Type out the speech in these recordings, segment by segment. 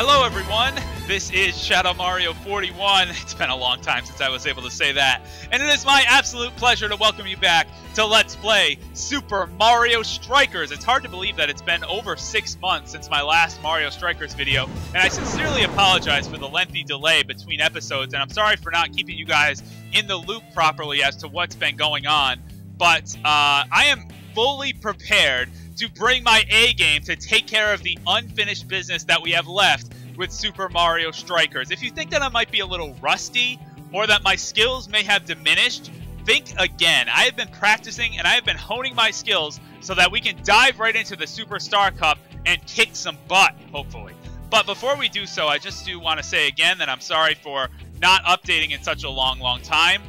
Hello, everyone. This is Shadow Mario 41. It's been a long time since I was able to say that. And it is my absolute pleasure to welcome you back to Let's Play Super Mario Strikers. It's hard to believe that it's been over six months since my last Mario Strikers video, and I sincerely apologize for the lengthy delay between episodes, and I'm sorry for not keeping you guys in the loop properly as to what's been going on. But uh, I am fully prepared to bring my A game to take care of the unfinished business that we have left with Super Mario Strikers. If you think that I might be a little rusty or that my skills may have diminished, think again. I have been practicing and I have been honing my skills so that we can dive right into the Superstar Cup and kick some butt, hopefully. But before we do so, I just do want to say again that I'm sorry for not updating in such a long, long time.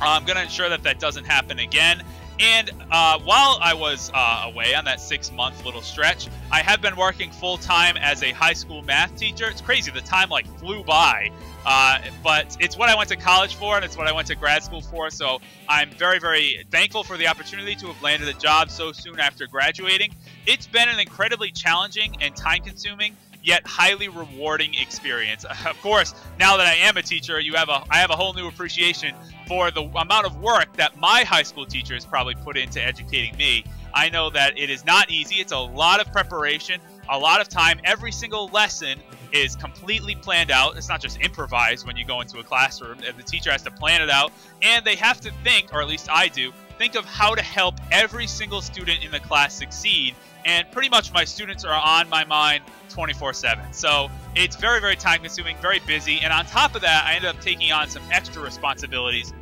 I'm going to ensure that that doesn't happen again. And uh, while I was uh, away on that six month little stretch, I have been working full time as a high school math teacher. It's crazy, the time like flew by. Uh, but it's what I went to college for and it's what I went to grad school for. So I'm very, very thankful for the opportunity to have landed a job so soon after graduating. It's been an incredibly challenging and time consuming yet highly rewarding experience. Of course, now that I am a teacher, you have a I have a whole new appreciation for the amount of work that my high school teachers probably put into educating me. I know that it is not easy. It's a lot of preparation, a lot of time. Every single lesson is completely planned out. It's not just improvised when you go into a classroom. The teacher has to plan it out, and they have to think, or at least I do, think of how to help every single student in the class succeed. And pretty much my students are on my mind 24 7. So it's very, very time consuming, very busy. And on top of that, I ended up taking on some extra responsibilities.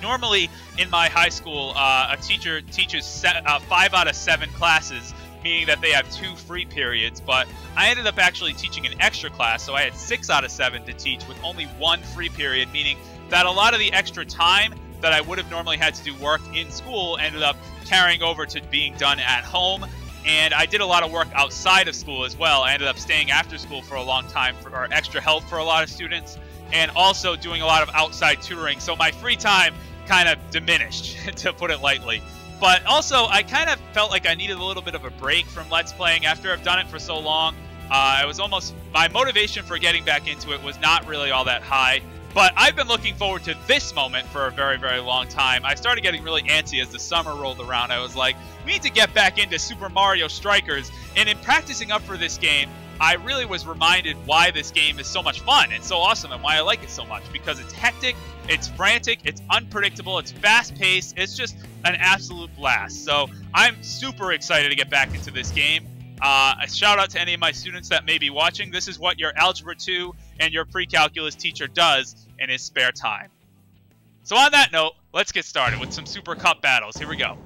Normally in my high school, uh, a teacher teaches uh, five out of seven classes, meaning that they have two free periods. But I ended up actually teaching an extra class, so I had six out of seven to teach with only one free period, meaning that a lot of the extra time that I would have normally had to do work in school ended up carrying over to being done at home and I did a lot of work outside of school as well. I ended up staying after school for a long time for extra help for a lot of students, and also doing a lot of outside tutoring. So my free time kind of diminished, to put it lightly. But also, I kind of felt like I needed a little bit of a break from Let's Playing after I've done it for so long. Uh, I was almost my motivation for getting back into it was not really all that high. But I've been looking forward to this moment for a very, very long time. I started getting really antsy as the summer rolled around. I was like, we need to get back into Super Mario Strikers. And in practicing up for this game, I really was reminded why this game is so much fun and so awesome and why I like it so much because it's hectic, it's frantic, it's unpredictable, it's fast paced, it's just an absolute blast. So I'm super excited to get back into this game. Uh, a shout out to any of my students that may be watching. This is what your Algebra 2 and your pre-calculus teacher does in his spare time. So on that note, let's get started with some Super Cup battles. Here we go.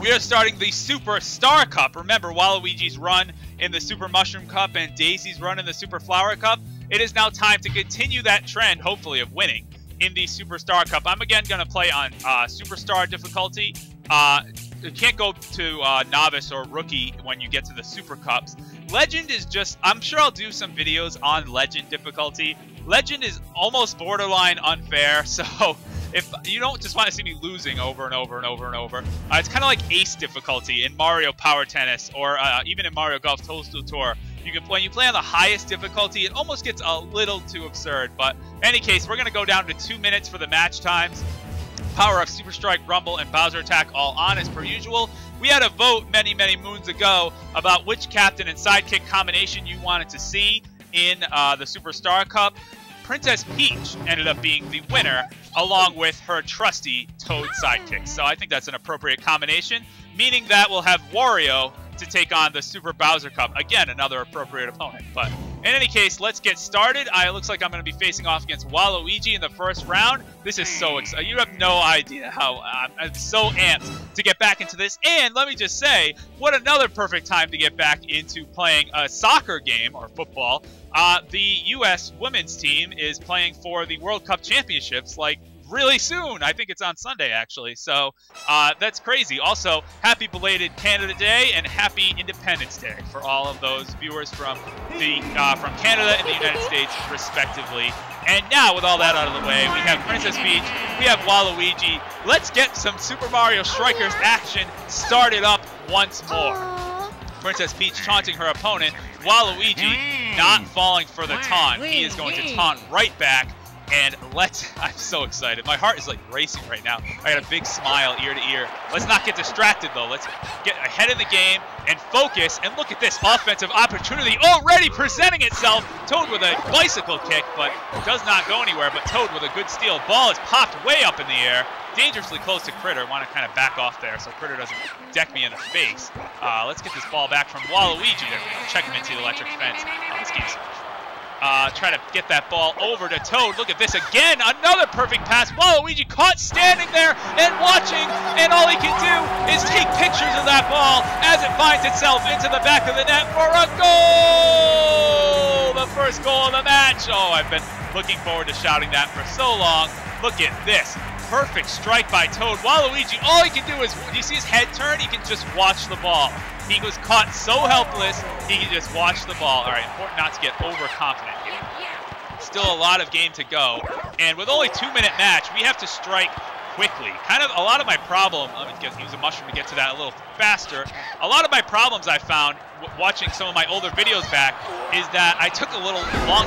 We are starting the Super Star Cup. Remember Waluigi's run in the Super Mushroom Cup and Daisy's run in the Super Flower Cup? It is now time to continue that trend, hopefully, of winning in the Superstar Cup. I'm again going to play on uh, Superstar difficulty. Uh, you can't go to uh, novice or rookie when you get to the Super Cups. Legend is just, I'm sure I'll do some videos on Legend difficulty. Legend is almost borderline unfair, so if you don't just want to see me losing over and over and over and over, uh, it's kind of like Ace difficulty in Mario Power Tennis or uh, even in Mario Golf Toadstool Tour. You can when you play on the highest difficulty, it almost gets a little too absurd. But in any case, we're going to go down to two minutes for the match times. Power Up, Super Strike, Rumble, and Bowser Attack all on as per usual. We had a vote many, many moons ago about which captain and sidekick combination you wanted to see in uh, the Superstar Cup. Princess Peach ended up being the winner, along with her trusty Toad sidekick. So I think that's an appropriate combination, meaning that we'll have Wario to take on the Super Bowser Cup. Again, another appropriate opponent. But in any case, let's get started. I, it looks like I'm going to be facing off against Waluigi in the first round. This is so exciting. You have no idea how I'm, so amped to get back into this. And let me just say, what another perfect time to get back into playing a soccer game or football. Uh, the U.S. women's team is playing for the World Cup Championships like really soon. I think it's on Sunday, actually. So uh, that's crazy. Also, happy belated Canada Day and happy Independence Day for all of those viewers from the uh, from Canada and the United States, respectively. And now, with all that out of the way, we have Princess Peach, we have Waluigi. Let's get some Super Mario Strikers action started up once more. Princess Peach taunting her opponent. Waluigi not falling for the taunt. He is going to taunt right back. And let's, I'm so excited. My heart is like racing right now. I got a big smile ear to ear. Let's not get distracted though. Let's get ahead of the game and focus. And look at this offensive opportunity already presenting itself. Toad with a bicycle kick, but does not go anywhere. But Toad with a good steal. Ball is popped way up in the air. Dangerously close to Kritter. Want to kind of back off there so Kritter doesn't deck me in the face. Uh, let's get this ball back from Waluigi. There we go. Check him into the electric fence. Oh, this game's. Uh, try to get that ball over to Toad. Look at this again. Another perfect pass. Waluigi caught standing there and watching. And all he can do is take pictures of that ball as it finds itself into the back of the net for a goal. The first goal of the match. Oh, I've been looking forward to shouting that for so long. Look at this. Perfect strike by Toad. Waluigi, all he can do is, do you see his head turn? He can just watch the ball. He was caught so helpless, he just watched the ball. All right, important not to get overconfident here. Still a lot of game to go. And with only two-minute match, we have to strike quickly. Kind of a lot of my problem, let me use a mushroom to get to that a little faster. A lot of my problems I found watching some of my older videos back is that I took a little long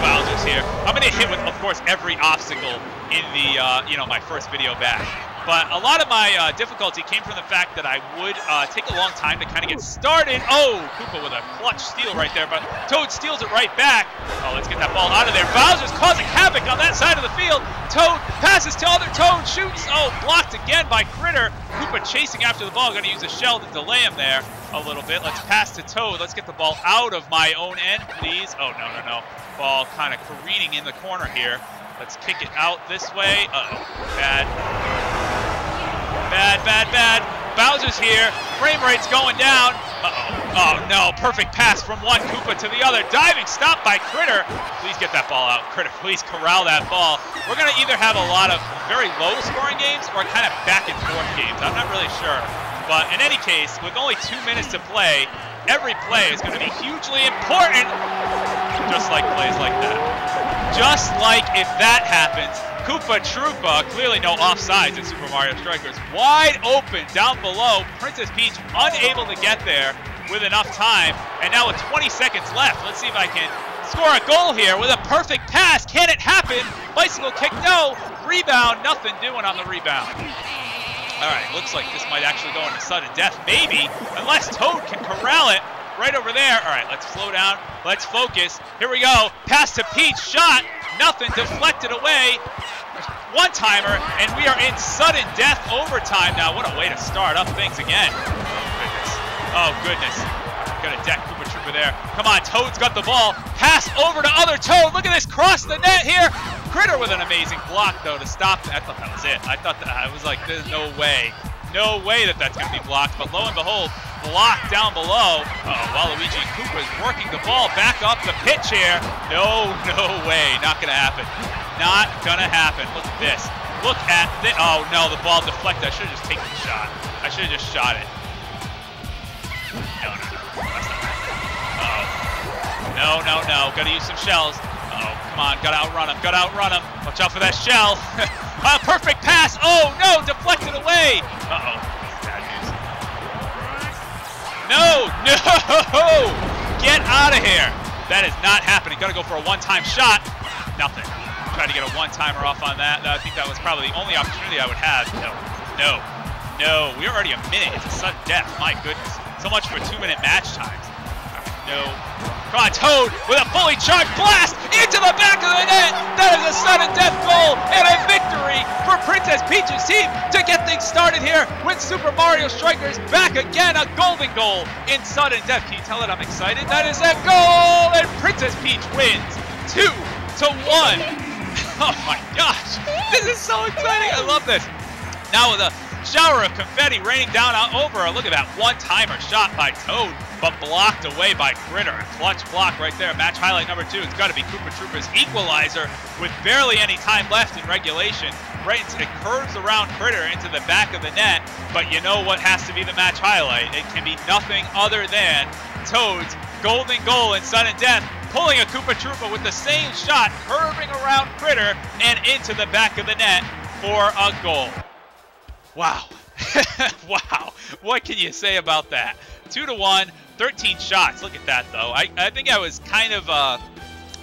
Bowser's here. I'm going to hit with, of course, every obstacle in the, uh, you know, my first video back. But a lot of my uh, difficulty came from the fact that I would uh, take a long time to kind of get started. Oh, Koopa with a clutch steal right there, but Toad steals it right back. Oh, let's get that ball out of there. Bowser's causing havoc on that side of the field. Toad passes to other Toad, shoots. Oh, blocked again by Kritter. Koopa chasing after the ball. Going to use a shell to delay him there a little bit. Let's pass to Toad. Let's get the ball out of my own end, please. Oh, no, no, no. Ball kind of careening in the corner here. Let's kick it out this way. Uh-oh. Bad. Bad, bad, bad. Bowser's here. Frame rate's going down. Uh-oh. Oh, no. Perfect pass from one Koopa to the other. Diving stop by Kritter. Please get that ball out. Kritter, please corral that ball. We're going to either have a lot of very low-scoring games or kind of back-and-forth games. I'm not really sure. But in any case, with only two minutes to play, every play is going to be hugely important. Just like plays like that. Just like if that happens, Koopa Troopa, clearly no offsides in Super Mario Strikers, wide open down below. Princess Peach unable to get there with enough time. And now with 20 seconds left, let's see if I can score a goal here with a perfect pass. Can it happen? Bicycle kick, no. Rebound, nothing doing on the rebound. All right, looks like this might actually go into sudden death, maybe, unless Toad can corral it right over there. All right, let's slow down. Let's focus. Here we go. Pass to Peach, shot. Nothing, deflected away. One timer, and we are in sudden death overtime now. What a way to start up things again. Oh, goodness. Got a deck Koopa Troopa there. Come on, Toad's got the ball. Pass over to other Toad. Look at this, cross the net here. Kritter with an amazing block, though, to stop. I thought that was it. I thought that, I was like, there's no way. No way that that's going to be blocked. But lo and behold, blocked down below. Uh oh Waluigi Koopa is working the ball back up the pitch here. No, no way. Not going to happen. Not to happen. Look at this. Look at this. Oh, no, the ball deflected. I should have just taken the shot. I should have just shot it. No, no, no. That's not right. Uh oh No, no, no. Got to use some shells. Uh oh come on. Got to outrun him. Got to outrun him. Watch out for that shell. A perfect pass. Oh, no. Deflected away. Uh-oh. Bad news. No. No. Get out of here. That is not happening. Got to go for a one-time shot. Nothing. Try to get a one-timer off on that. I think that was probably the only opportunity I would have. No. No. No. We're already a minute. A sudden death. My goodness. So much for two-minute match times. No. On, Toad with a fully charged blast into the back of the net. That is a sudden death goal and a victory for Princess Peach's team to get things started here with Super Mario Strikers back again. A golden goal in sudden death. Can you tell that I'm excited? That is a goal, and Princess Peach wins two to one. Oh my gosh, this is so exciting. I love this. Now with a shower of confetti raining down over her. Look at that one-timer shot by Toad, but blocked away by Kritter. A clutch block right there. Match highlight number two. It's got to be Koopa Troopa's equalizer with barely any time left in regulation. Right, it curves around Kritter into the back of the net, but you know what has to be the match highlight? It can be nothing other than Toad's golden goal in sudden death, pulling a Koopa Troopa with the same shot, curving around Kritter and into the back of the net for a goal. Wow. wow. What can you say about that? 2 to 1, 13 shots. Look at that, though. I, I think I was kind of uh,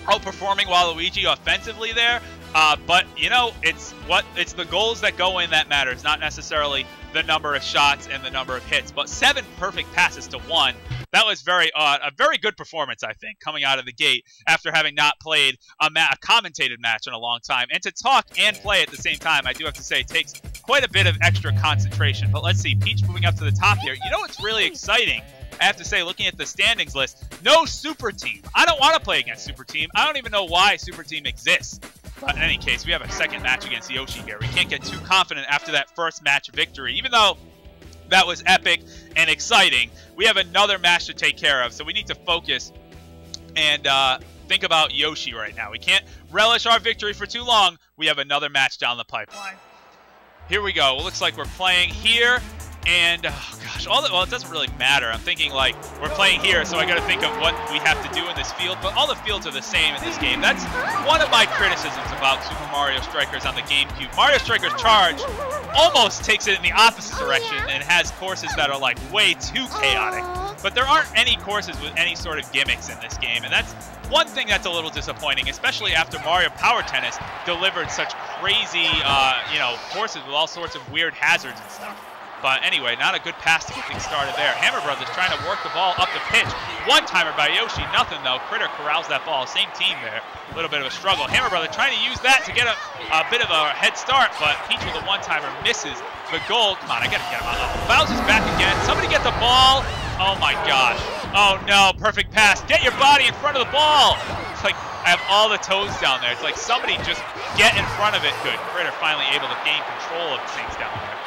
outperforming Waluigi offensively there. Uh, but you know, it's what it's the goals that go in that matters, not necessarily the number of shots and the number of hits. But seven perfect passes to one. That was very uh, a very good performance, I think, coming out of the gate after having not played a, ma- a commentated match in a long time. And to talk and play at the same time, I do have to say, takes quite a bit of extra concentration. But let's see, Peach moving up to the top here. You know what's really exciting? I have to say, looking at the standings list, no Super Team. I don't want to play against Super Team. I don't even know why Super Team exists. But in any case, we have a second match against Yoshi here. We can't get too confident after that first match victory, even though that was epic and exciting. We have another match to take care of, so we need to focus and uh, think about Yoshi right now. We can't relish our victory for too long. We have another match down the pipeline. Here we go. It looks like we're playing here and, oh gosh, all the, well, it doesn't really matter. I'm thinking, like, we're playing here, so I got to think of what we have to do in this field. But all the fields are the same in this game. That's one of my criticisms about Super Mario Strikers on the GameCube. Mario Strikers Charge almost takes it in the opposite direction and has courses that are, like, way too chaotic. But there aren't any courses with any sort of gimmicks in this game, and that's one thing that's a little disappointing, especially after Mario Power Tennis delivered such crazy, uh, you know, courses with all sorts of weird hazards and stuff. But anyway, not a good pass to get things started there. Hammer Brothers trying to work the ball up the pitch. One-timer by Yoshi, nothing though. Kritter corrals that ball. Same team there. A little bit of a struggle. Hammer Brother trying to use that to get a, a bit of a head start, but Peach with a one-timer misses the goal. Come on, I gotta get him out. Bowser's back again. Somebody get the ball. Oh my gosh. Oh no, perfect pass. Get your body in front of the ball. It's like I have all the Toads down there. It's like somebody just get in front of it. Good. Kritter finally able to gain control of things down there.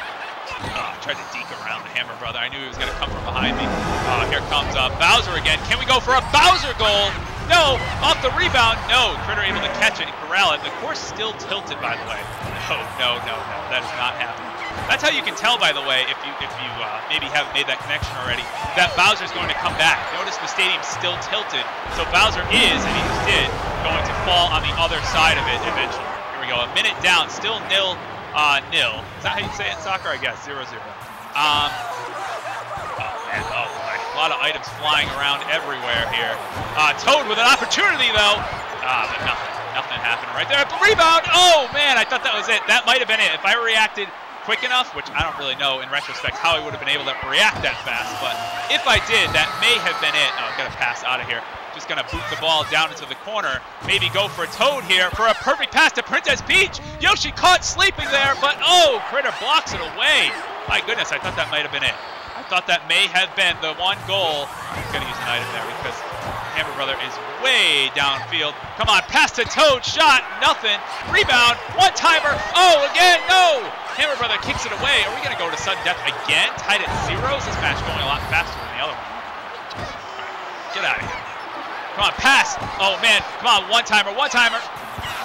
Oh, tried to deke around the Hammer Brother. I knew he was going to come from behind me. Uh, here comes uh, Bowser again. Can we go for a Bowser goal? No. Off the rebound. No. Kritter able to catch it and corral it. The course still tilted, by the way. No, no, no, no. That is not happening. That's how you can tell, by the way, if you if you uh, maybe haven't made that connection already, that Bowser's going to come back. Notice the stadium's still tilted, so Bowser is, and he just did, going to fall on the other side of it eventually. Here we go. A minute down, still nil uh, nil. Is that how you say it in soccer? I guess zero zero. Um, oh man, oh boy, a lot of items flying around everywhere here. Uh, Toad with an opportunity though. Ah, but nothing, nothing happened right there. Rebound. Oh man, I thought that was it. That might have been it. If I reacted quick enough, which I don't really know in retrospect how I would have been able to react that fast, but if I did, that may have been it. Oh, got to pass out of here. Just going to boot the ball down into the corner. Maybe go for a Toad here for a perfect pass to Princess Peach. Yoshi caught sleeping there, but oh, Kritter blocks it away. My goodness, I thought that might have been it. I thought that may have been the one goal. I'm going to use an item there because Hammer Brother is way downfield. Come on, pass to Toad, shot, nothing. Rebound, one-timer. Oh, again, no. Hammer Brother kicks it away. Are we going to go to sudden death again? Tied at zeros. This match going a lot faster than the other one. Get out of here. Come on, pass. Oh, man. Come on, one-timer, one-timer.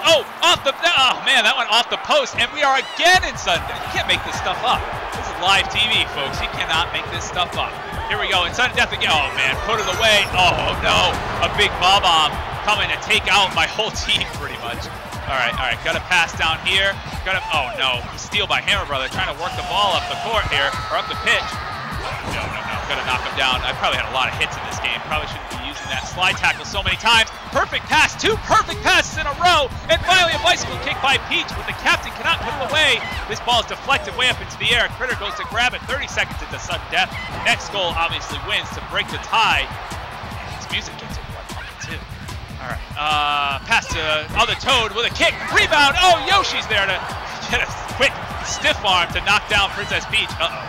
Oh, off the... Oh, man, that went off the post. And we are again in sudden... You can't make this stuff up. This is live TV, folks. You cannot make this stuff up. Here we go. Inside sudden death again. Oh, man. Put it away. Oh, no. A big ball bomb coming to take out my whole team, pretty much. All right, all right. Got to pass down here. Got to... Oh, no. Steal by Hammer Brother. Trying to work the ball up the court here. Or up the pitch. No, no, no. Got to knock him down. I probably had a lot of hits in this game. Probably shouldn't be using that slide tackle so many times. Perfect pass. Two perfect passes in a row. And finally a bicycle kick by Peach, but the captain cannot put it away. This ball is deflected way up into the air. Kritter goes to grab it 30 seconds into sudden death. Next goal obviously wins to break the tie. This music gets it too. All right. Uh, pass to other Toad with a kick. Rebound. Oh, Yoshi's there to get a quick stiff arm to knock down Princess Peach. Uh-oh.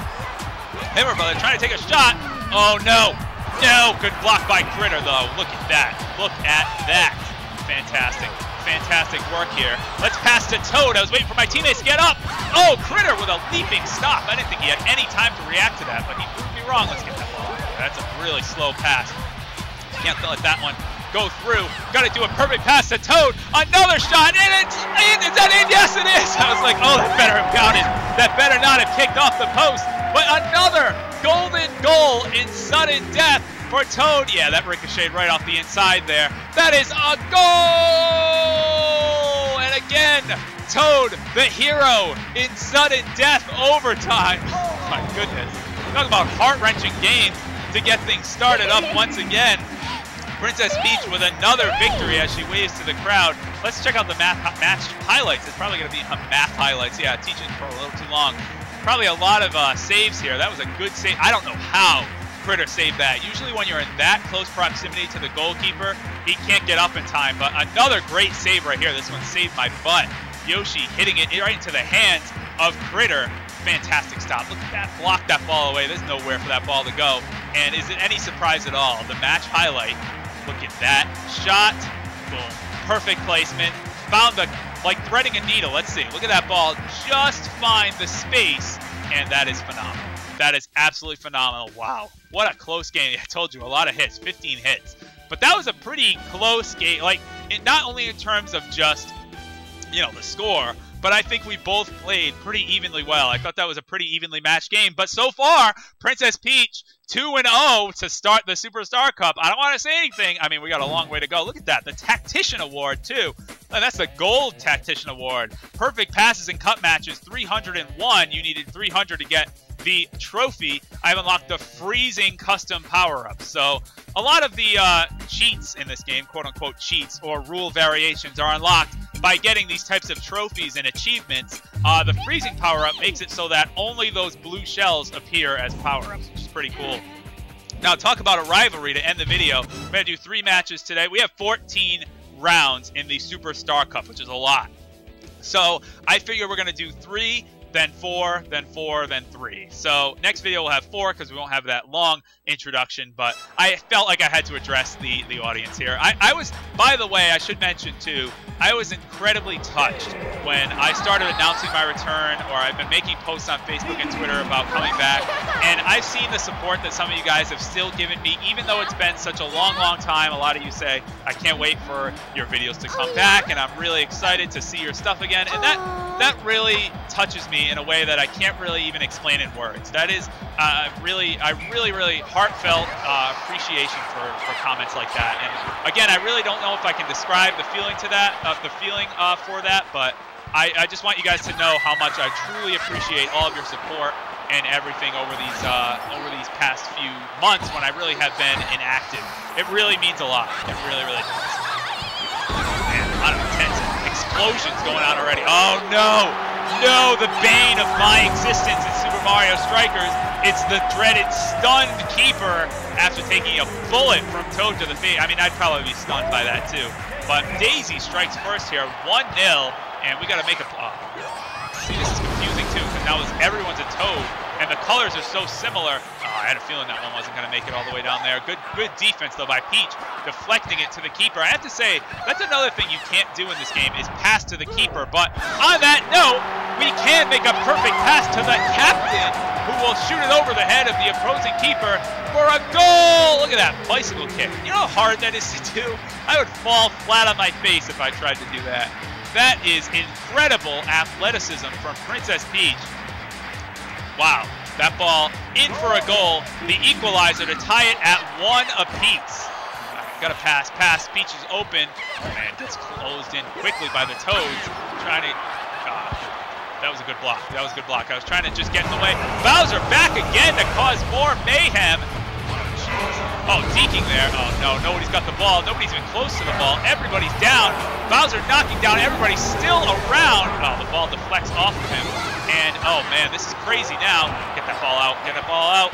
Hammer Brother trying to take a shot. Oh, no. No. Good block by Kritter, though. Look at that. Look at that. Fantastic. Fantastic work here. Let's pass to Toad. I was waiting for my teammates to get up. Oh, Kritter with a leaping stop. I didn't think he had any time to react to that, but he proved me wrong. Let's get that ball. That's a really slow pass. Can't let that one go through. Got to do a perfect pass to Toad. Another shot, and it's in. Is that in? Yes, it is. I was like, oh, that better have counted. That better not have kicked off the post. But another golden goal in sudden death for Toad. Yeah, that ricocheted right off the inside there. That is a goal! And again, Toad, the hero in sudden death overtime. Oh, my goodness. Talk about heart-wrenching game to get things started up once again. Princess Peach with another victory as she waves to the crowd. Let's check out the math match highlights. It's probably going to be math highlights. Yeah, teaching for a little too long. Probably a lot of uh, saves here. That was a good save. I don't know how Kritter saved that. Usually when you're in that close proximity to the goalkeeper, he can't get up in time. But another great save right here. This one saved my butt. Yoshi hitting it right into the hands of Kritter. Fantastic stop. Look at that. Block that ball away. There's nowhere for that ball to go. And is it any surprise at all? The match highlight Look at that. Shot. Boom. Perfect placement. Found the, like threading a needle. Let's see. Look at that ball. Just find the space. And that is phenomenal. That is absolutely phenomenal. Wow. What a close game. I told you, a lot of hits. 15 hits. But that was a pretty close game. Like, it, not only in terms of just, you know, the score, but I think we both played pretty evenly well. I thought that was a pretty evenly matched game. But so far, Princess Peach 2 and 0 to start the Superstar Cup. I don't want to say anything. I mean, we got a long way to go. Look at that. The Tactician Award, too. And that's the Gold Tactician Award. Perfect passes in cup matches 301. You needed 300 to get the trophy. I've unlocked the freezing custom power up. So a lot of the uh, cheats in this game, quote unquote cheats or rule variations, are unlocked by getting these types of trophies and achievements. Uh, the freezing power up makes it so that only those blue shells appear as power ups, pretty cool. Now, talk about a rivalry to end the video. We're going to do three matches today. We have 14 rounds in the Superstar Cup, which is a lot. So I figure we're going to do three then four, then four, then three. So next video we'll have four because we won't have that long introduction, but I felt like I had to address the, the audience here. I, I was, by the way, I should mention too, I was incredibly touched when I started announcing my return or I've been making posts on Facebook and Twitter about coming back. And I've seen the support that some of you guys have still given me, even though it's been such a long, long time. A lot of you say, I can't wait for your videos to come oh, back and I'm really excited to see your stuff again. And that, that really touches me in a way that I can't really even explain in words. That is uh, really, I really, really heartfelt uh, appreciation for, for comments like that. And again, I really don't know if I can describe the feeling to that, uh, the feeling uh, for that, but I, I, just want you guys to know how much I truly appreciate all of your support and everything over these uh, over these past few months when I really have been inactive. It really means a lot. It really, really does. Explosions going on already. Oh no! No, the bane of my existence in Super Mario Strikers. It's the dreaded stunned keeper after taking a bullet from Toad to the face. I mean, I'd probably be stunned by that too. But Daisy strikes first here, 1-0, and we got to make a... Uh, see, this is confusing too, because now everyone's a Toad, and the colors are so similar. I had a feeling that one wasn't going to make it all the way down there. Good good defense, though, by Peach, deflecting it to the keeper. I have to say, that's another thing you can't do in this game is pass to the keeper. But on that note, we can make a perfect pass to the captain, who will shoot it over the head of the opposing keeper for a goal. Look at that bicycle kick. You know how hard that is to do? I would fall flat on my face if I tried to do that. That is incredible athleticism from Princess Peach. Wow, that ball in for a goal. The equalizer to tie it at one apiece. Got to pass, pass. Peach is open. Oh, man, gets closed in quickly by the Toads. Trying to... Uh, that was a good block. That was a good block. I was trying to just get in the way. Bowser back again to cause more mayhem. Oh, deking there. Oh, no, nobody's got the ball. Nobody's even close to the ball. Everybody's down. Bowser knocking down. Everybody's still around. Oh, the ball deflects off of him. And, oh, man, this is crazy now. Get that ball out. Get that ball out.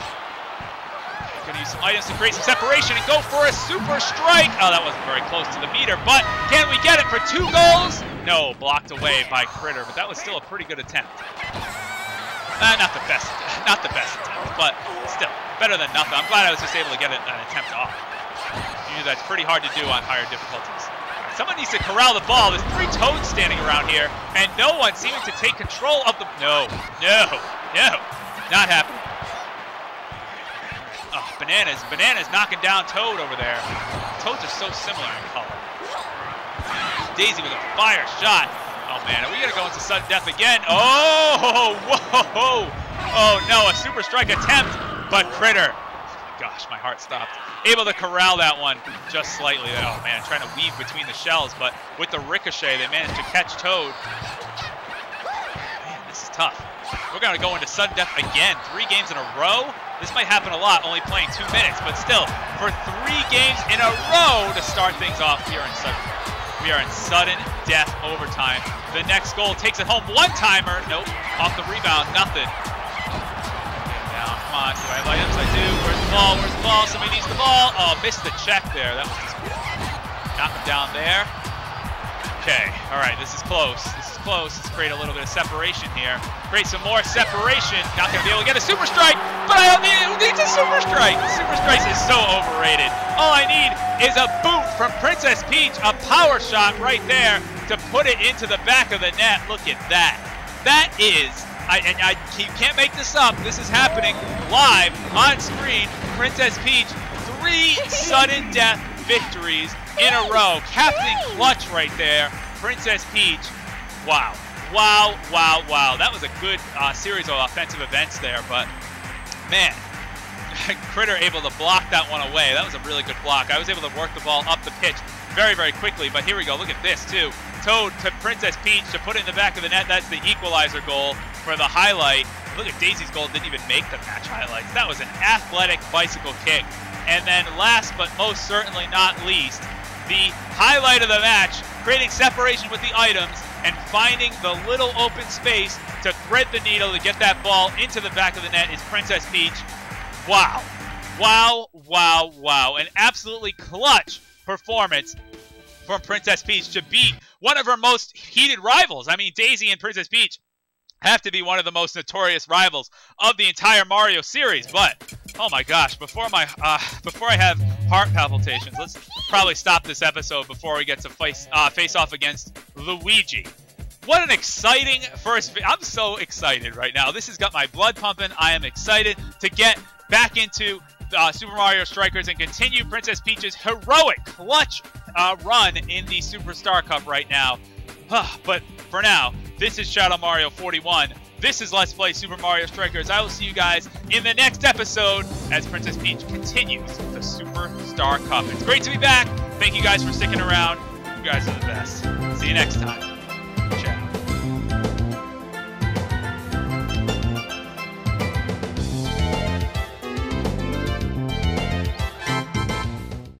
Gonna use some items to create some separation and go for a super strike. Oh, that wasn't very close to the meter, but can we get it for two goals? No, blocked away by Kritter, but that was still a pretty good attempt. Uh, not the best, not the best attempt, but still better than nothing. I'm glad I was just able to get an attempt off. You know, that's pretty hard to do on higher difficulties. Someone needs to corral the ball. There's three toads standing around here, and no one seeming to take control of the... No, no, no, not happening. Oh, Bananas. Bananas knocking down Toad over there. Toads are so similar in color. Daisy with a fire shot. Oh, man. Are we going to go into sudden death again? Oh, whoa. Oh, no. A super strike attempt, but Kritter. Gosh, my heart stopped. Able to corral that one just slightly. Oh, man. Trying to weave between the shells, but with the ricochet, they managed to catch Toad. Man, this is tough. We're going to go into sudden death again. Three games in a row. This might happen a lot, only playing two minutes, but still, for three games in a row to start things off, here in sudden We are in sudden death overtime. The next goal takes it home. One-timer. Nope. Off the rebound. Nothing. Down. Come on. Do I have items? I do. Ball? Where's the ball? Somebody needs the ball. Oh, missed the check there. That was just Knock him down there. Okay. All right. This is close. This is close. Let's create a little bit of separation here. Create some more separation. Not going to be able to get a super strike, but I don't need, a super strike? Super strike is so overrated. All I need is a boot from Princess Peach, a power shot right there to put it into the back of the net. Look at that. That is, I, and I you can't make this up. This is happening live on screen. Princess Peach, three sudden death victories in a row. Captain Clutch right there. Princess Peach, wow. Wow, wow, wow. That was a good uh, series of offensive events there, but man, Kritter able to block that one away. That was a really good block. I was able to work the ball up the pitch very, very quickly, but here we go. Look at this, too. Toad to Princess Peach to put it in the back of the net. That's the equalizer goal for the highlight. Look at Daisy's goal. Didn't even make the match highlights. That was an athletic bicycle kick. And then last but most certainly not least, the highlight of the match, creating separation with the items and finding the little open space to thread the needle to get that ball into the back of the net is Princess Peach. Wow. Wow, wow, wow. An absolutely clutch performance from Princess Peach to beat one of her most heated rivals. I mean, Daisy and Princess Peach have to be one of the most notorious rivals of the entire Mario series. But oh my gosh, before my uh, before I have heart palpitations, let's probably stop this episode before we get to face uh, face off against Luigi. What an exciting first! I'm so excited right now. This has got my blood pumping. I am excited to get back into uh, Super Mario Strikers and continue Princess Peach's heroic clutch uh, run in the Superstar Cup right now. but for now, this is Shadow Mario 41. This is Let's Play Super Mario Strikers. I will see you guys in the next episode as Princess Peach continues the Superstar Cup. It's great to be back. Thank you guys for sticking around. You guys are the best. See you next time.